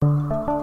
you